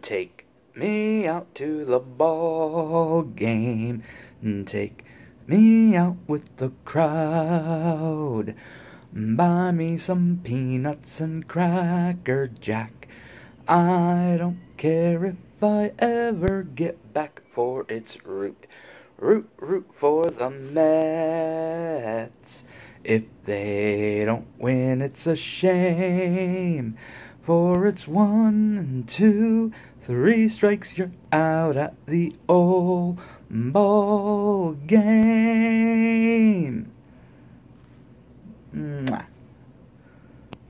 Take me out to the ball game. Take me out with the crowd. Buy me some peanuts and cracker jack. I don't care if I ever get back for it's root. Root, root for the Mets. If they don't win, it's a shame. For it's one and two, three strikes, you're out at the old ball game. Mwah.